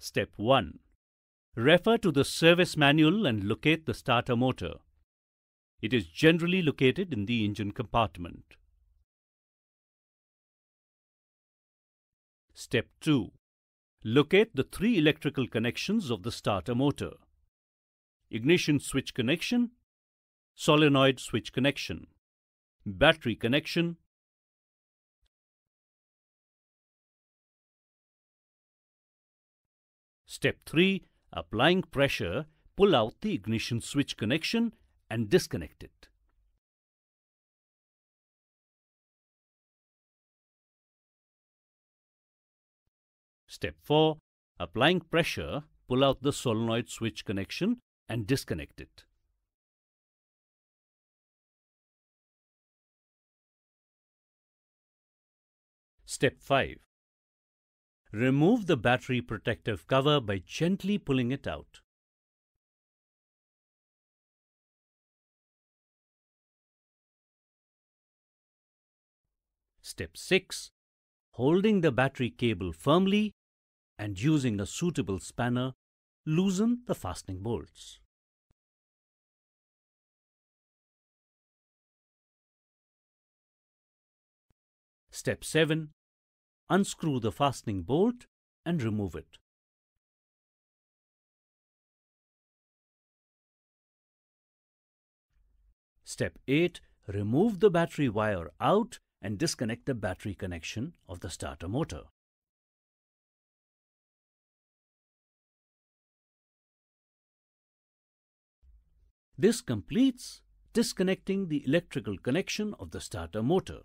Step 1. Refer to the service manual and locate the starter motor. It is generally located in the engine compartment. Step 2. Locate the three electrical connections of the starter motor. Ignition switch connection, solenoid switch connection, battery connection, Step 3. Applying pressure, pull out the ignition switch connection and disconnect it. Step 4. Applying pressure, pull out the solenoid switch connection and disconnect it. Step 5. Remove the battery protective cover by gently pulling it out. Step 6. Holding the battery cable firmly and using a suitable spanner, loosen the fastening bolts. Step 7 unscrew the fastening bolt and remove it. Step 8. Remove the battery wire out and disconnect the battery connection of the starter motor. This completes disconnecting the electrical connection of the starter motor.